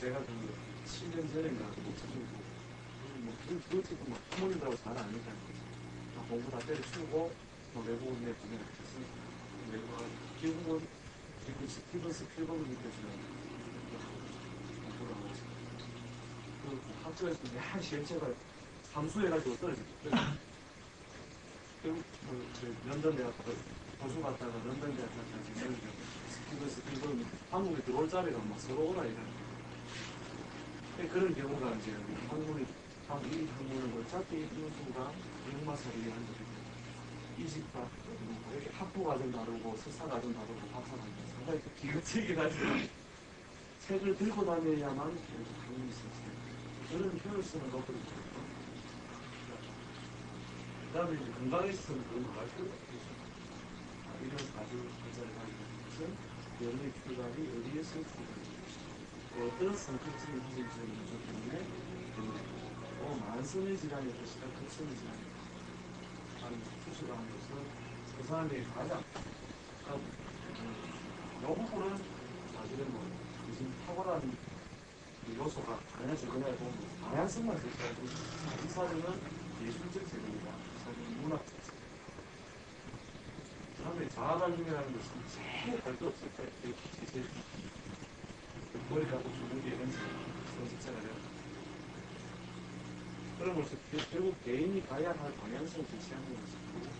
제가 그 7년 전인가 뭐 그렇게 뭐 부모님들하고 잘 아니까 다 공부 다 때려치우고 뭐 외국인 내 보내라 했으니까 외국 가 결국은 지금 스티븐 스필버그 밑에서는 공부를 하고 있어요. 그 학교에서 야 시험체가 삼수해가지고 떨어졌어요. 결국 그, 그 런던 대학 그 도수 갔다가 런던 대학 갔다가 지금 스티븐 스필버그 한국에 들어올 자리가 막 서로 오라 이러는 그런 경우가 이제 한국이 이 한국은 어차피 이수가 영마사를 한 적이 이집과 이렇게 학부 과정 다르고 석사 과정 다르고 박사 과정 상당히 기거치긴 하지만 책을 들고 다녀야만 결국 한국이 있었어요. 그런 효율성을 높거든요. 그 다음에 이제 건강에 있어서는 그런 거 말고 이런 아주 관찰을 하게 되는 것은 연의 출발이 어디에서 출발이 어떤 성격적인 희생적인 요소 때문에 또 만성의 질환에서 시작 급성의 질환이 한 수술을 것은 그 사람의 가장 이 부분은 사실은 뭐 무슨 탁월한 요소가 그냥 저거냐 보면 다양성만 있어야지 이 사람은 예술적 세계입니다. 사실은 문학적 세계. 사람들이 자아발림이라는 것은 제일 할것 없을 때 이렇게 제일 머리 갖고 죽는 게 현실, 성직자가 되는 그럼으로써 결국 개인이 가야 할 방향성을 제시하는 것이고,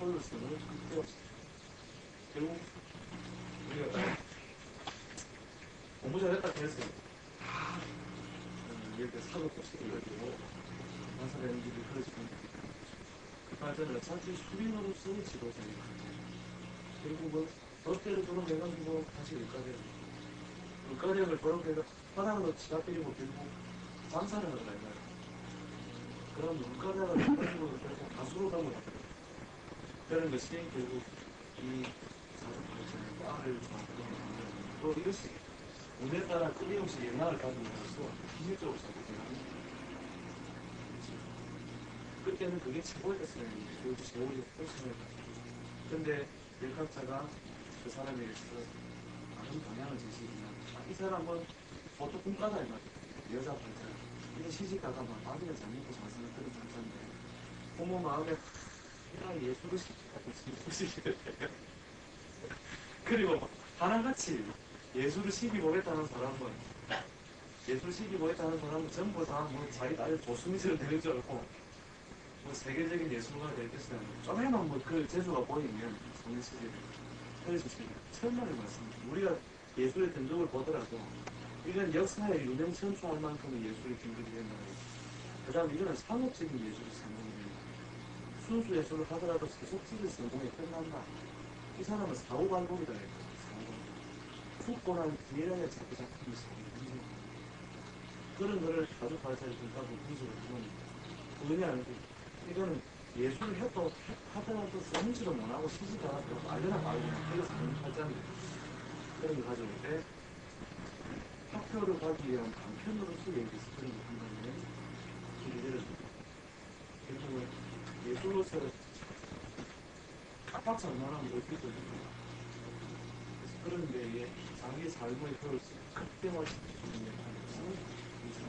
효율성을 확대없이. 결국, 우리가 공부 잘했다 해서 다, 어, 이렇게 사고도 시켜가지고, 나사라는 길이 그러지는 그러니까 저는 어차피 수빈으로서의 지도자입니다. 결국은 롯데를 졸업해가지고 다시 일까지 물가력을 졸업해서 화장으로 지가 때리고 결국 장사를 하는 거예요. 그런 물가력을 가지고 결국 가수로 넘어가더라고요. 그런 것이 결국 이 사주팔자의 과를 만들어내는 또 이것이 운에 따라 끊임없이 영향을 받으면서 기술적으로 작동하는 그때는 그게 최고였어요. 그것도 최고의 포션을 근데 역학자가 그 사람에 의해서 다른 방향을 제시했나. 아, 이 사람은 보통 꿈가다, 이 말이야. 여자 팔자. 근데 시집가가 막 나중에 잘 먹고 잘 사는 그런 팔자인데, 부모 마음에, 야, 예술을 시키다. 그리고 하나같이 예술을 시기 보겠다는 사람은, 예술 시기 보겠다는 사람은 전부 다뭐 자기 딸 조수미처럼 되는 줄 알고, 뭐 세계적인 예술가가 되겠어요. 좀에만 뭐그 재주가 보이면, 해 주십니다. 천만의 말씀입니다. 우리가 예술의 등급을 보더라도 이건 역사에 유명 천추할 만큼의 예술의 등급이 된다. 그 다음에 이거는 상업적인 예술의 성공입니다. 순수 예술을 하더라도 세속적인 성공이 끝난다. 이 사람은 사후발굴이다. 사후발굴. 죽고난 뒤에야 자꾸 작품이 있습니다. 그런 거를 가족 발사를 들다고 분석을 하는 그게 아니고 이거는 예술을 해도 하더라도 써는지도 못하고 쓰지도 않았고 말거나 이거 사는 팔자인데 그런 거 가져올 때 학교를 가기 위한 강편으로서 얘기해서 그런 거 한다면 길이 내려줍니다. 결국은 예술로서 깜빡 얼마나 됩니까? 그래서 그런 데에 자기 삶의 효율성 극대화시키는 역할을 이상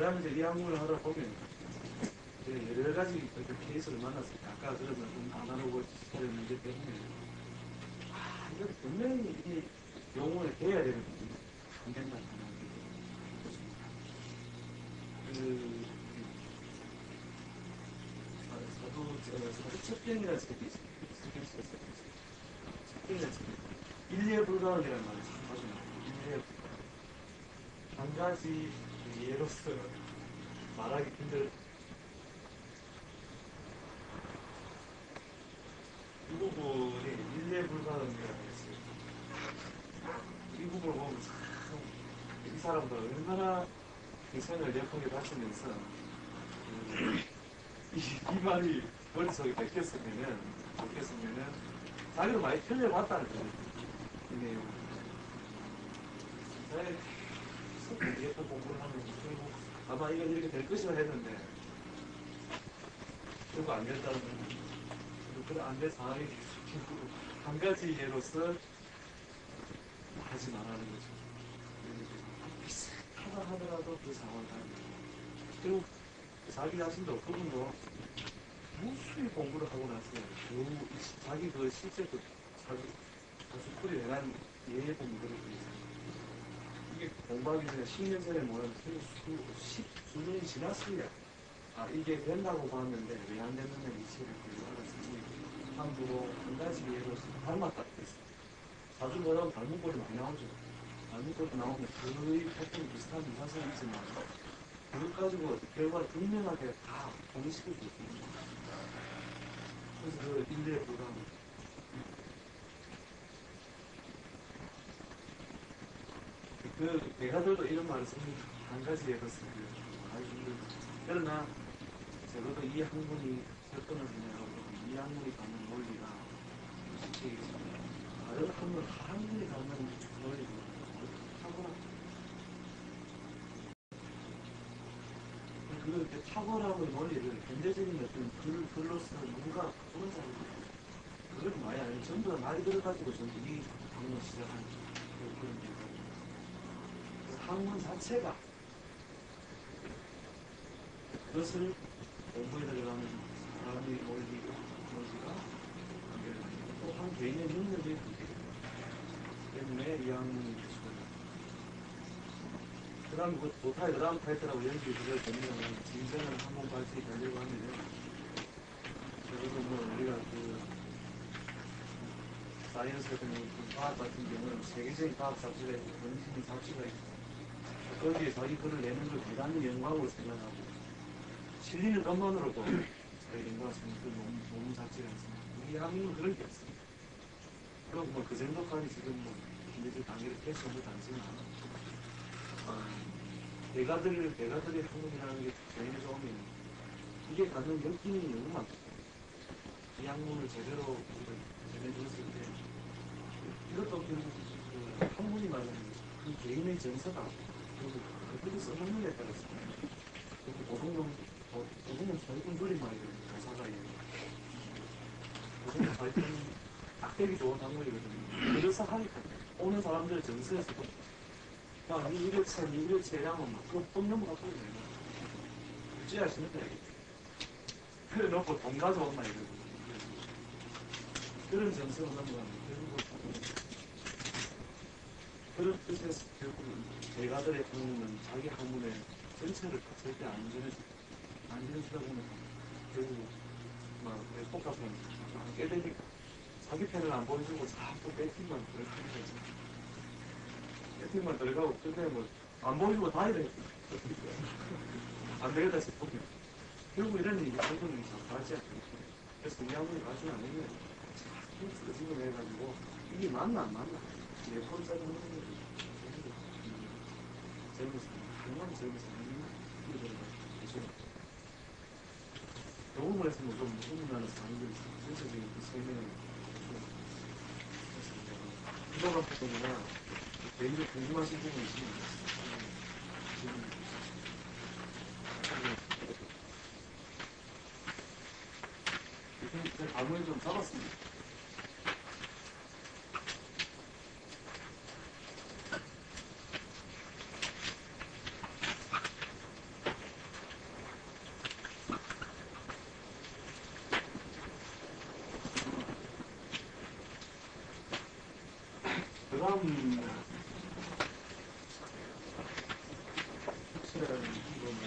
그 다음에 이제 이 학문을 하다 보면 여러 가지 그 케이스를 만났을 때 아까 좀 아날로그 시스템 문제 때문에 아 이거 분명히 이 용어에 돼야 되는 부분이 안 된다 그 사- 사도 어, 사도 첩경이라는 책이. 첩경이라는 책이 일례 불가능이라는 말이 참 나와요. 일례 불가능. 한 가지 예로서 말하기 힘들 이 부분이 일례 불가능이라고 했어요. 이 부분을 보면 참, 이 사람들 얼마나 인생을 역하게 바치면서, 음, 이, 이 말이 머릿속에 베꼈으면은, 베꼈으면은, 자기도 많이 틀려봤다는 거예요. 이 내용 예쁜 공부를 하면서 결국 아마 이건 이렇게 될 것이라 했는데 결국 안 됐다는 그런 안된 상황이 한 가지 예로서 하지 말라는 거죠. 비슷하다 하더라도 그 상황을 돼요. 그리고 자기 자신도 그분도 무수히 공부를 하고 났어요. 그 자기 그 실제 그 자주 자수풀이 내난 예의 공부를. 이게 공부하기 전에 10년 전에 뭐는 수, 수, 수년이 지났어요. 아, 이게 된다고 봤는데 왜 안 됐느냐 이치를 알았으니 함부로 한 가지 예로 닮았다 그랬어요. 자주 뭐라고 닮은 꼴이 많이 나오죠. 닮은 꼴이 나오면 거의 보통 비슷한 이사성이 있지만 그걸 가지고 결과를 분명하게 다수 있습니다. 그래서 그 인대의 부담 그 내가들도 이런 말을 씁니다. 한 가지 들어요. 아주 힘들다. 그러나 적어도 이 학문이 접근을 하냐고 이 학문이 갖는 논리가 솔직히 다른 학문 한 학문이 갖는 논리가 탁월한 그 탁월함의 논리를 현대적인 어떤 글, 글로서 누군가 그런 사람이 그걸 아니면 전부 다 말이 들어가지고 전부 이 학문 시작한 그- 그런 게 학문 자체가 그것을 공부에 들어가는 사람의 논리가 논리가 또 한 개인의 능력이 때문에 이 학문이. 그 다음 그 도타의 그 다음 타이틀하고 연기 그걸 보면 진정한 학문 발전이 되려고 하면 그리고 뭐 우리가 그 Science 같은 과학 같은 경우는 세계적인 과학 잡지가 있고 전신 잡지가 있고 거기에 자기 글을 내는 걸 대단히 영광으로 생각하고 실리는 것만으로도 자기 영광을 생각하고 너무, 너무 잡지가 있습니다. 우리 한국은 그런 게 없습니다. 그럼 뭐그 정도까지 지금 뭐 현재적 단계를 깼던 것도 아니지만 아, 대가들, 대가들의 학문이라는 게 저희는 처음에 이게 갖는 느낌이 너무 많습니다. 이 학문을 제대로 우리가 전해줬을 때 이것도 결국 그 학문이 말하는 그 개인의 정서가 악되기 좋은 학문이거든요 그래서 하니까 오는 사람들 정서에서도 야, 이 일요체 양은 막 그거 돈 넘어가고 있네 유지하시는 거예요 그래 놓고 돈 가져온다 이거든요 그런 정서로 넘어가는 그런 뜻에서 결국은 대가들의 학문은 자기 학문의 전체를 절대 안 전해주 안 전해주다 보면 결국 막 똑같은 깨되니까 자기 편을 안 보여주고 자꾸 배팅만 들어가는 거지. 배팅만 들어가고 끝에 뭐안 보여주고 다 이래 안 되겠다 싶으면. 결국 이런 일이 결국은 잘 가지 않거든요 그래서 이 학문이 가지는 않으면 자꾸 지금 해가지고 이게 맞나 안 맞나. 내 혼자 하는 거 사람, 정말 젊은 사람이 이거를 계속 경험을 했으면 좀 무슨 나는 사람들이 전체적인 그 세계는 이거 같은 거나 개인적 궁금하신 부분이 있으면 질문해 주세요. 제 발문이 좀 잡았습니다. 그 다음 확실한 이거는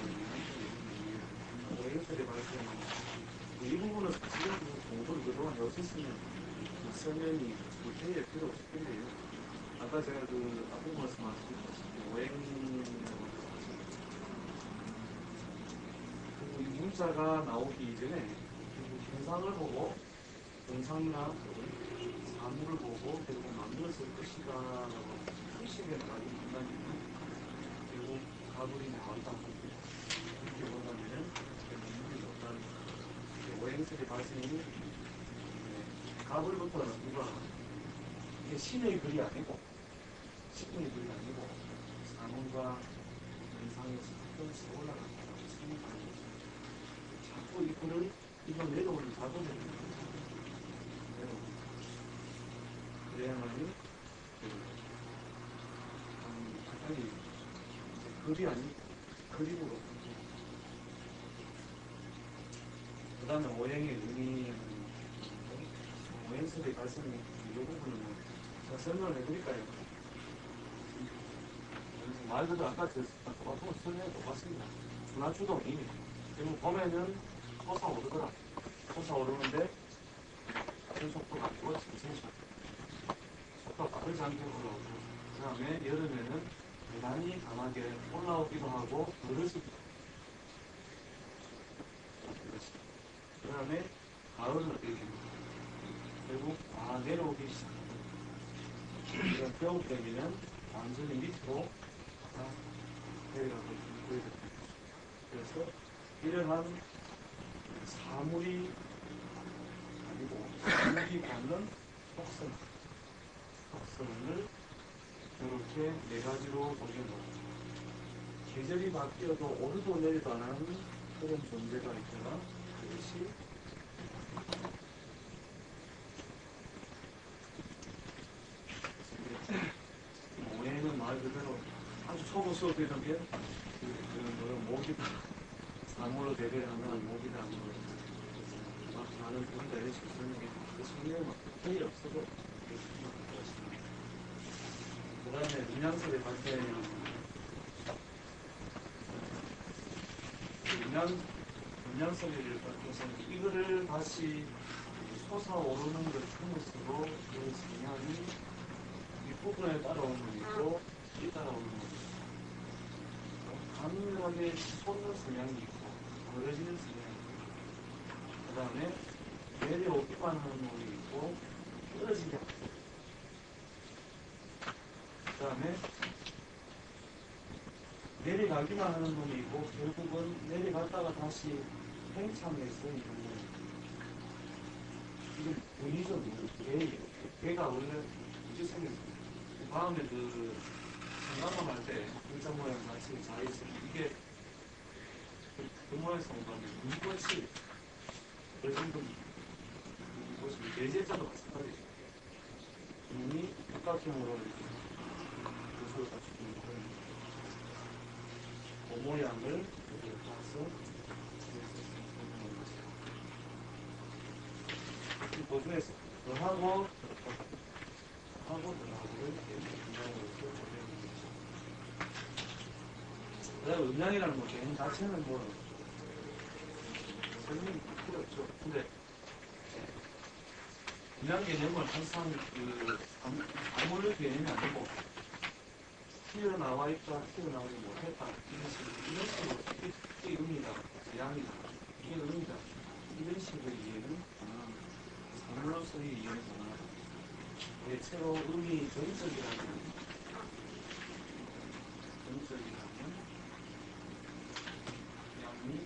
오해설이 발생하는 이 부분은 사실은 그 공부를 그동안 해오셨으면 그 설명이 구체일 필요 없을 텐데요. 아까 제가 그 앞부분 말씀하셨듯이 오행이라고 그리고 이 문자가 나오기 전에 현상을 보고 동상이나 사물을 보고 결국 만들었을 것이다라고 핵심에 말이 한다면 결국 가불이 나온다 이렇게 본다면 없다는 거죠. 오행설이 발생이 가불부터는 누가 이게 신의 글이 아니고 신의 글이 아니고 사물과 현상에서 가끔씩 올라간다고 거 죠. 자꾸 이 글을 이거 내려오는 작업을 그래야만이 그 이제 글이 아닌 그림으로 그 다음에 오행의 의미는 오행설이 발생이 이 부분은 제가 설명을 해드릴까요? 말 그대로 아까 그 똑같은 설명이 똑같습니다. 중화주동이 지금 봄에는 솟아오르더라. 솟아오르는데 그 속도가 아니고 지금 속도가 올라오고 그 다음에 여름에는 대단히 강하게 올라오기도 하고 그러시기도 그 다음에 가을은 어떻게 됩니까? 결국 아 내려오기 시작합니다. 겨울 때면 완전히 밑으로 다 내려가고 있는 그래서 이러한 사물이 아니고 사물이 갖는 속성 속성을 이렇게 네 가지로 보시면 계절이 바뀌어도 오르도 내리도 안 하는 그런 존재가 있거나 그것이 오해는 말 그대로 아주 초보 수업이던 게 그, 그, 목이다 사물로 대비하는 목이다 뭐막 나는 그런다 이런 식으로 막 회의 없어도 그 다음에 갈 때는 문양 문양설을 갖고서는 이거를 다시 솟아오르는 걸 통해서로 그 성향이 윗부분에 따라오는 건 있고 뒤에 따라오는 건 있고. 강렬하게 솟는 성향이 벌어지는 성향이 있고 그 다음에 내려오기만 하는 놈이 있고 떨어지게. 그 다음에 내려가기만 하는 놈이 있고 결국은 내려갔다가 다시 팽창해서 있는 놈이 이게 분이죠 개예요 개가 원래 이제 생겼어요. 다음에 그 생각만 할때 글자 모양 같이 자있어 이게 그, 그 모양에서 온 건데 눈꽃이 그래서 눈꽃이 내제자도 마찬가지죠 눈이 육각형으로 이렇게 요소를 갖추고 있는 그 모양을 봐서 이 보중에서 더하고 하고 더하고를 이렇게 음량으로 보내는 거죠. 그다음에 음량이라는 거 개념 자체는 뭐 설명이 필요 없죠. 근데 음량 개념은 항상 그 아무리 개념이 아니고 튀어나와 있다, 튀어나오지 못했다 이런 식으로 이런 식으로 이게, 의미다, 양이다, 이게 의미다 이런 식의 이해는 가능합니다. 사물로서의 이해는 가능하다. 대체로 의미 전적이라면 전적이라면 양이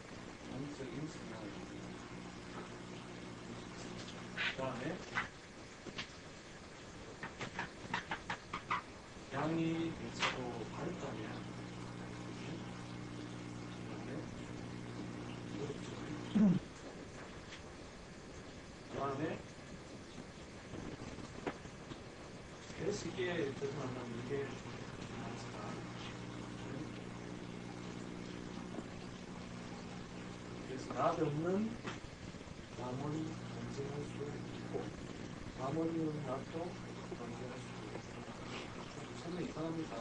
전적인 생각을 그 다음에 양이 대체로 밝다면 그 다음에 배식에 들어간다면 이게 많지가 그래서 나없는 나머지 존재할 수 있고 나머지는 나도 존재할 수 있고. 저는 이상합니다.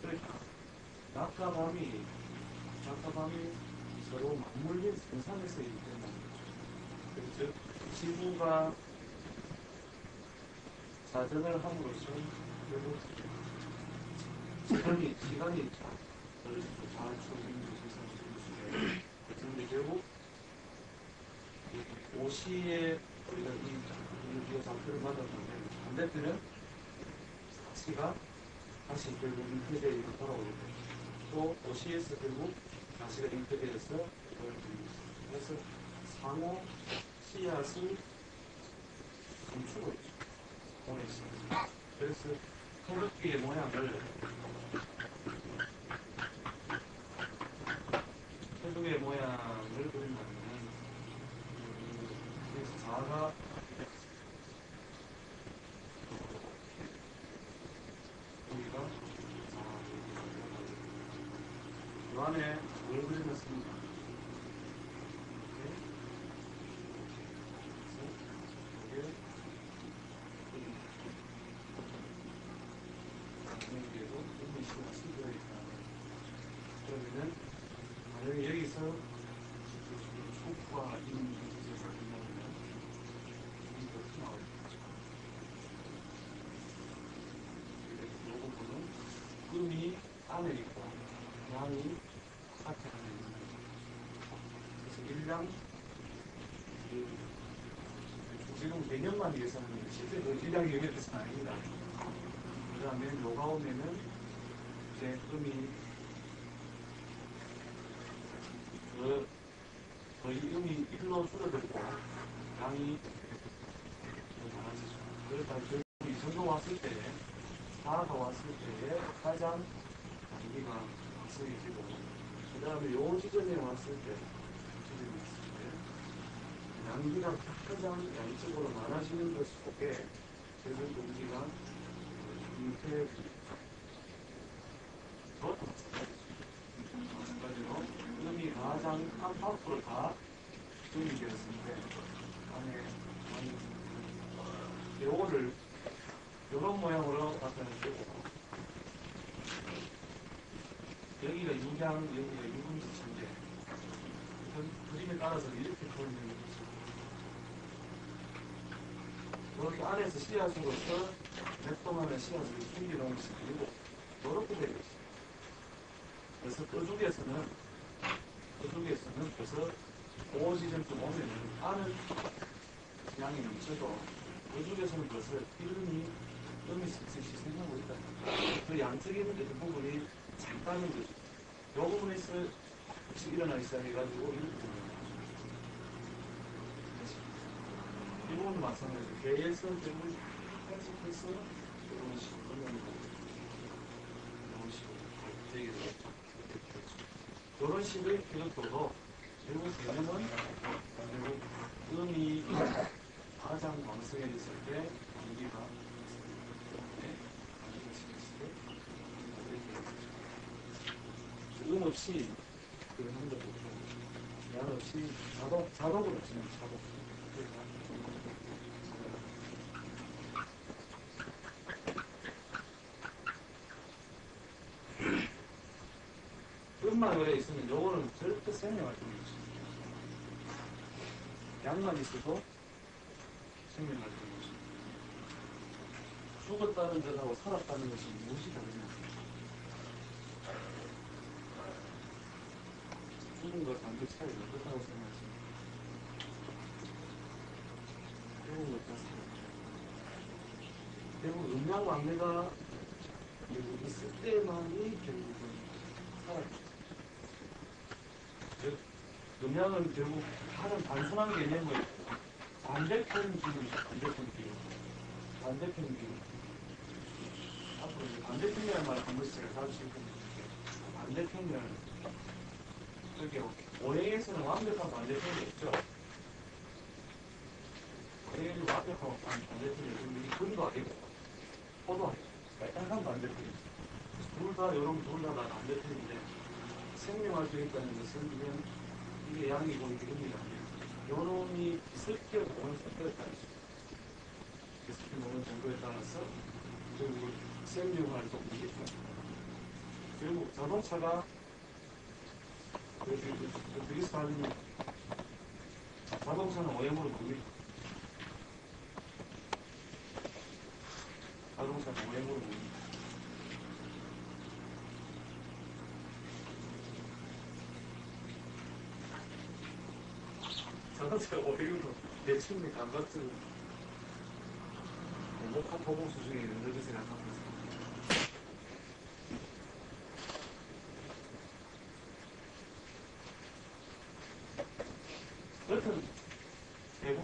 그러니까 낮과 밤이 낮과 밤이 서로 맞물린 생산에서 이기 때문에 그렇죠? 지구가 자전을 함으로써 시간이 시간이 자축인 세상 그런데 결국 이 오시에 우리가 이 우리가 좌표를 받았는데 반대편은 가치가 다시 결국 잉크되어 돌아오게 또 오시에서 결국 잉크되어서 보여줍니다. 그래서 상호 씨앗을 감추고 있죠. 보냈습니다. 그래서 토르비의 모양을 태두의 모양을 그린다면 그래서 자가 우리가 그 안에 뭘 그리겠습니까? 안에 있고 양이 바깥에 있는 거예요. 그래서 그 지금 개념만 위해서는 실제 그 일량이 연결돼서는 아닙니다. 그 다음에 요가 오면은 이제 음이 그 거의 음이 1로 줄어들고 양이 더 많아지죠. 결국 이 정도 왔을 때 4가 왔을 때에 가장 단기가 확성해지고 그 다음에 요 지점에 왔을 때 지점에 왔을 때 양기가 가장 양쪽으로 많아지는 것 속에 결국 공기가 더 마찬가지로 음이 가장 앞으로 다 중이 되었을 때 안에 많이 요거를 요런 모양으로 나타내주고 육양, 여기가 유금지체인데 그 그림에 따라서 이렇게 보이는 거죠. 이렇게 안에서 씨앗으로서 몇 동안의 씨앗을 숨겨놓은 것이 아니고 이렇게 되어 있어요. 그래서 그쪽에서는 그쪽에서는 그래서 오 지점쯤 오면은 안은 양이 넘쳐도 그쪽에서는 벌써 이름이 음이 슬슬 생성하고 있다. 그그 부분이 잠깐은 거죠. 요 부분에서 일어나기 시작해가지고. 이 부분도 마찬가지로 개에서 결국 편집해서 이런 식으로. 이런 식으로 되게. 이런 식의 기록도도 결국 개념은 결국 음이 가장 왕성해졌을 때 공기가 음 없이 그 한도 없고 양 없이 자동 자동으로 지금 자동 음만 오래 있으면 요거는 절대 생명할 수 없어요. 양만 있어도 생명할 수 없어요. 죽었다는 것하고 살았다는 것이 무엇이 다르냐? 것 단도 차이가 어떻다고 생각하십니까? 죽은 것과 살았다. 결국 음양 왕래가 결국 있을 때만이 결국은 살았다. 즉, 음양은 결국 하는 단순한 개념을 반대편 기준이죠. 반대편 기준. 반대편 기준. 앞으로 반대편이라는 말을 한 번씩 제가 쓸 겁니다. 반대편이라는 저기 오행에서는 완벽한 반대편이 있죠. 오행이 완벽한 반- 반대편이 있는데 근도 아니고 포도 아니고 약간 반대편이 둘다 이런 둘다 다 반대편인데 생명할 수 있다는 것은 그냥 이게 양이고 이게 음이가 아니에요. 요놈이 섞여 보는 섞여에 따라서 그 섞여 보는 정도에 따라서 결국 생명할 수 없는 게 있죠. 결국 자동차가 그리스 발음이 자동차는 오염으로 봅니다. 자동차는 오염으로 봅니다. 자동차가 오염으로 대충 감각적으로 목화 포봉수 중에 있는 것을 생각하고 있습니다. 여튼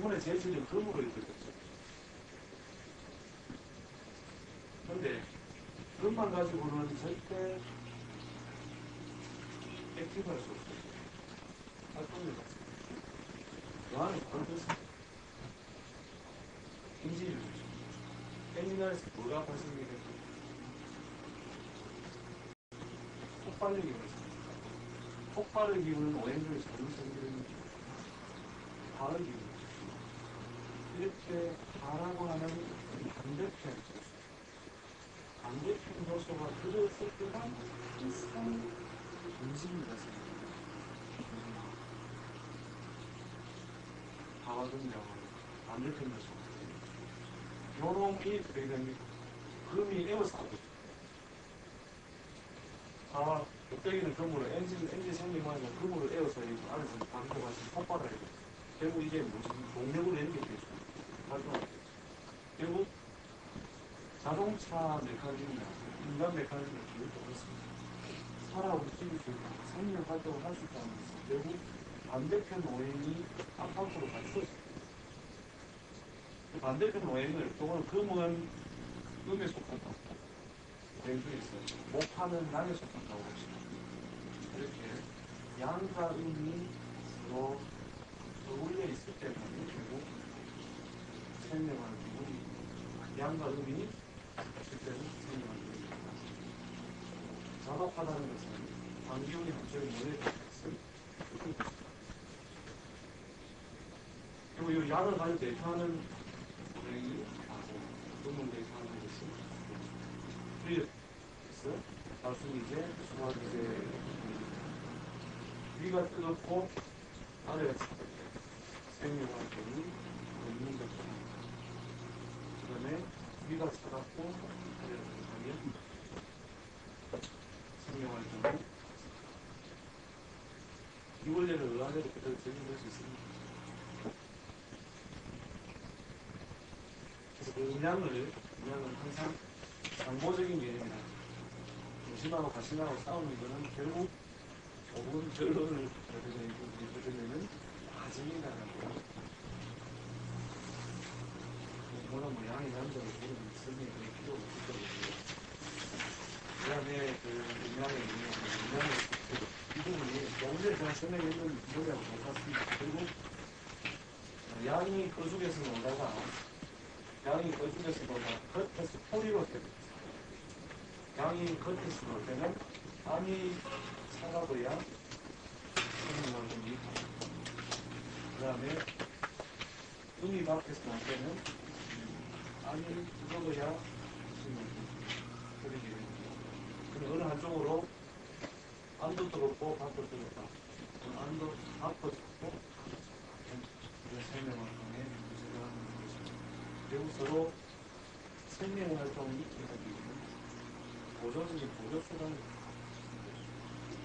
대부분의 재질은 금으로 이루어졌죠. 근데 금만 가지고는 절대 액티브할 수 없어요. 활동을 안에 바로 됐습니다. 인지를. 엔지나에서 뭐가 발생이 됐고 폭발력이 발생합니다. 폭발의 기운은 오행들이 자주 생기는 발의 기운. 이렇게 발하고 하는 반대편, 반대편 요소가 들었을 때가 항상 움직임이 됐습니다. 가거든요. 반대편 요소. 요놈이 어떻게 됩니까? 금이 에어싸고 아, 껍데기는 금으로 엔진, 엔진 생기면 금으로 에어서 안에서 방구가 폭발을 해요. 결국 이게 뭐지? 동력으로 연결되죠. 활동하죠. 결국 자동차 메커니즘이나 인간 메커니즘을 기울도 그렇습니다. 살아 움직일 수 있고 생명 활동을 할 수 있다는 것은 결국 반대편 오행이 앞으로 갖추어져요. 그 반대편 오행을 또는 금은 음에 속한다. 오행 중에 있어요. 목화는 남에 속한다고 합시다. 이렇게 양과 음이 서로 어울려 있을 때는 결국 생명하는 기분이 양과 음이 있을 때는 생명하는 기분이 자박하다는 것은 반기운이 갑자기 것을 그리고 이 양을 가지고 대표하는 오행이 하고 음을 대표하는 것이 그래서 말씀이 이제 수학이 이제 위가 뜨겁고 아래가 차갑고 생명활동이 있는 것처럼 그 다음에 위가 차갑고 아래가 차가면 생명활동이 이 원리를 의아대로 그대로 적용할 수 있습니다. 그래서 그 음양을, 음양은 항상 상보적인 개념이다. 중심하고 가심하고 싸우는 거는 결국 좋은 결론을 얻으려면 뭐라 뭐 양이 남자를 모르는 설명이 필요가 없을 거고요. 그 다음에 그 음양의 음양의 이 부분이 전에 제가 설명했던 부분하고 똑같습니다. 그리고 양이 거죽에서 놀다가 양이 거죽에서 놀다가 겉에서 포리로 됩니다. 양이 겉에서 놀 때는 암이 차가워야 생명을 좀 그 다음에 음이 밖에서 놀 때는 생명을 그러게 됩니다. 근데 어느 한쪽으로 안도 뜨겁고 밖도 뜨겁다. 안도 밖도 뜨겁고 생명 활동에 문제가 있는 것입니다. 결국 서로 생명 활동이 있게 되면 보조적인 보조 수단입니다.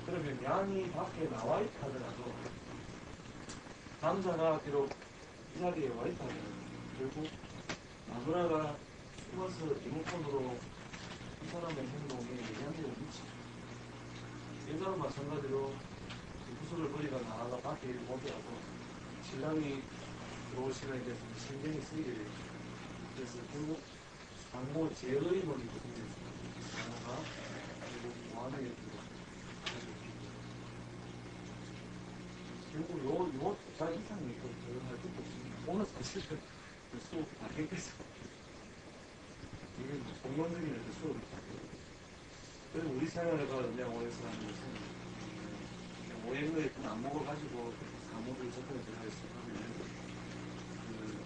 그러면 양이 밖에 나와 있다 하더라도 남자가 비록 이 자리에 와 있다 하더라도 결국 마누라가 숨어서 리모컨으로 이 사람의 행동에 영향력을 미치죠. 여자는 마찬가지로 구슬을 버리가 나가가 밖에 일을 보더라도 신랑이 시간에 대해서 신경이 쓰이게 되죠. 그래서 결국 제어의 논리도 생겼습니다. 상호가 결국 역할을 가지고 결국 요, 요, 자 이상이 또 적용할 것도 없습니다. 오늘 사실은 그다 했겠어요. 이게 뭐 공론적인 그 수업이 다 그리고 우리 생활과 그냥 오해서 하는 것은 그냥 오행의 그 안목을 가지고 접근에 들어가서 하면 그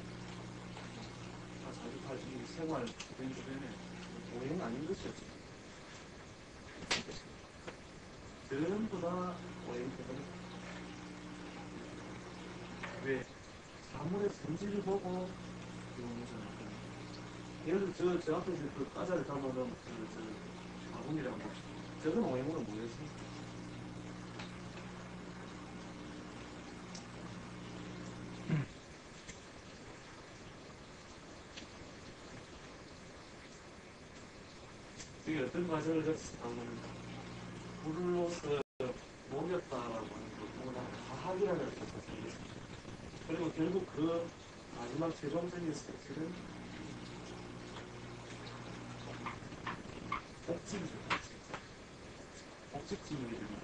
아, 사주파지 생활 주변 주변에 오행 아닌 것이 없죠. 전부 다 오행이거든 요. 왜? 사물의 성질을 보고. 예를 들어, 저, 저 앞에 그 과자를 담아놓은 그, 저, 봅시다. 저건 오행으로 뭐였습니까? 이게 어떤 과정을 거치면 불로서 목였다라고 하는 것보다 과학이라는 것을. 그리고 결국 그 마지막 최종적인 스테이지는 복직이죠. 됩니다.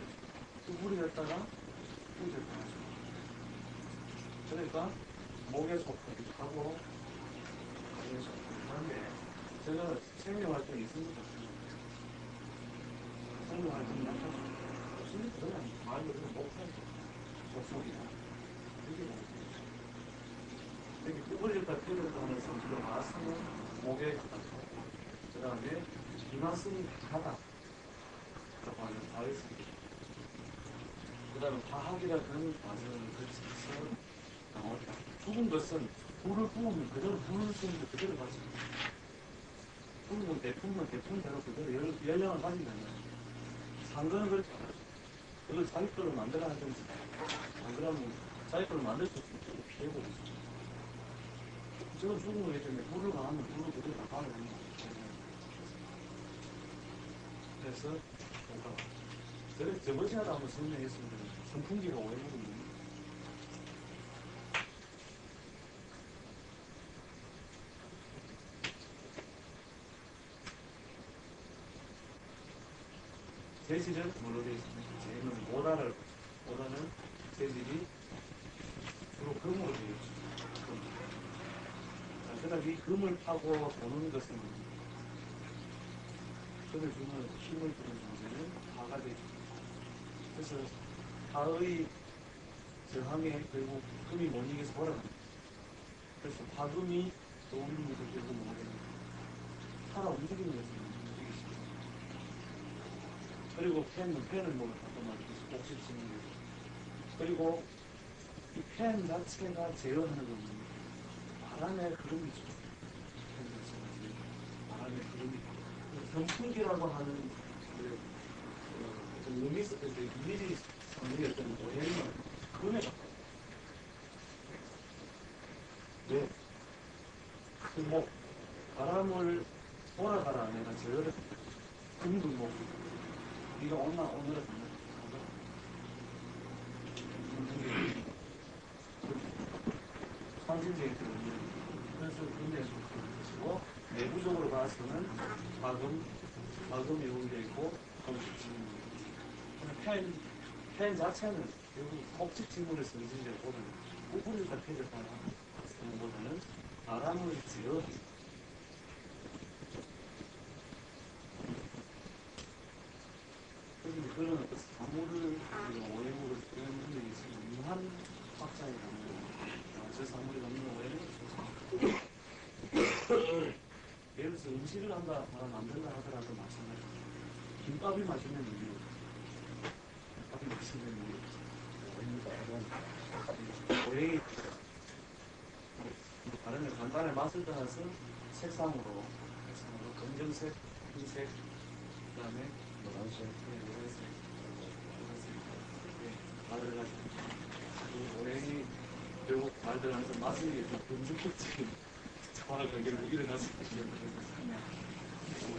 그 물이 됐다가 뿌리를 변하죠. 그러니까 목에 속하기도 하고 가정에 속하기도 한데 제가 생명 활동이 있습니다. 생명 활동이 약하죠. 목소리 그런 아니 말 그대로 목소리 목소리나 되게 목소 구부렸다 펴졌다 하는 성질로 마스는 목에 그 다음에 비마스는 가다 라고 하는 다윗이 그 다음에 과학이라는 과정을 거쳐서 나오다 죽은 것은 불을 부으면 그대로 불을 쏘는데 그대로 가지 부으면 대품은 대품대로 그대로 열, 열량을 가지는 거야 상근은 그렇지 않아 그걸 자기 걸로 만들어 하든지 안 그러면 자기 걸로 만들 수 저는 죽 은 거기 때문에 불을 가하면 불을 그대로 다 가는 거야 그래서 뭔가 저래 저번 시간에 한번 설명했습니다 선풍기가 오해거든요 재질은 뭘로 되어 있습니까? 재는 모라를 모라는 재질이 주로 금으로 되어 있죠. 금. 자, 그다음 이 금을 파고 보는 것은 금을 주는 힘을 주는 존재는 화가 되죠. 그래서 화의 저항에 결국 금이 못 이겨서 돌아갑니다. 그래서 화금이 떠올리면서 결국 뭐가 됩니까? 살아 움직이는 것을 움직이시죠. 그리고 펜은 펜을 뭐 갖다 놔두고 복실 치는 거죠. 그리고 이 펜 자체가 제어하는 건 뭡니까? 바람의 제어. 바람의 흐름이. 선풍기라고 하는 그, 어, 의미, 그 이미지 상의 어떤 오해는 그음에 가까워요. 왜? 그뭐 바람을 돌아가라 내가 제어를 금도 뭐 네가 오나 오늘은 그런 의 미. 그래서 근데 것이고 내부적으로 봐서는 과금 과금이 연결되어 있고 검식직물 펜, 펜 자체는 결국 목직직물의 성질을 보면 구부리가 펴졌다는 것보다는 바람을 지어 그런 어떤 사물을 오해물을 쓰는 데 있어서 유한 확장이 가는 거예요. 저 사물이 갖는 오해는 예를 들어서 음식을 한다, 하나 만든다 하더라도 마찬가지예요. 김밥이 맛있는 이유. 김밥이 맛있는 이유. 오해이 다른 간단히 맛을 따라서 색상으로, 색상으로 검정색, 흰색, 그 다음에 노란색, 네, 노란색, 노란색, 네, 말을 가지고 그 오해이 말들 하면서 맛을 위해 좀 분석적인 정확하게 결국 일어났습니다.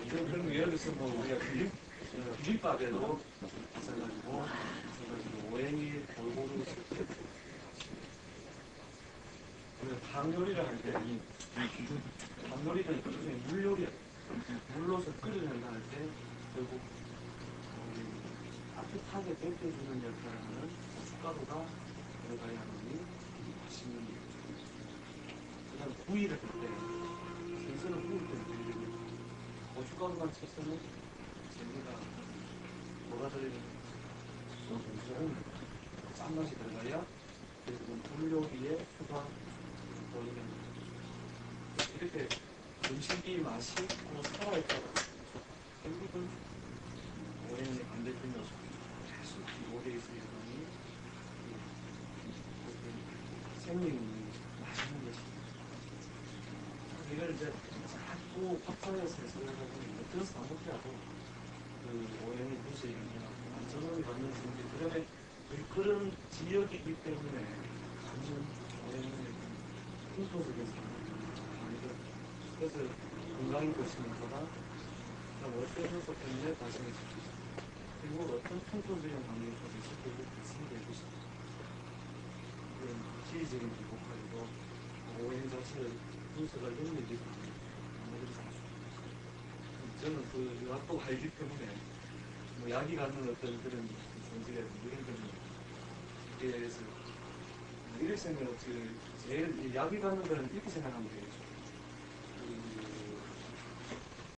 그런 거 예를 들어서 뭐 우리가 비빔, 어, 비빔밥에도 마찬가지고, 마찬가지고 오행이 골고루 우리가 탕 요리를 할 때, 탕 요리는 일종의 물 요리야. 물로서 끓여낸다 할 때, 결국 따뜻하게 데펴주는 역할을 하는 고춧가루가 들어가야 하는 맛있는 일. 그 다음 구이를 할 때, 생선을 구울 되게 고춧가루만 쳐서는 재미가 돌아들이는 소금, 짠맛이 들어가야 결국은 불요리에 수가 돌리는 이렇게 음식이 맛이 고 살아있다고 결국은 오해의 반대편 요소 계속 기고돼 있을 여건이 생명이 맛있는 것입니다. 이걸 이제 자꾸 파파에서 해석하다 보면 어떤 사무라도 그 오해의 무시에 안전을 받는 성질 그다음에 그런 지역이기 때문에 완전 오해는 풍토적인 상황이 그래서 건강이 것이면서가 어떤 요소 때문에 있다. 그리고 어떤 풍토적인 환경 속에서 결국 발생될 것이다. 시의적인 기복하기도 오해 자체를 아무래도 잘 저는 그 약도 알기 때문에 뭐 약이 갖는 어떤 그런 성질에 이런 이에 대해서 생각하면 제일 이 약이 갖는 거는 이렇게 생각하면 되겠죠.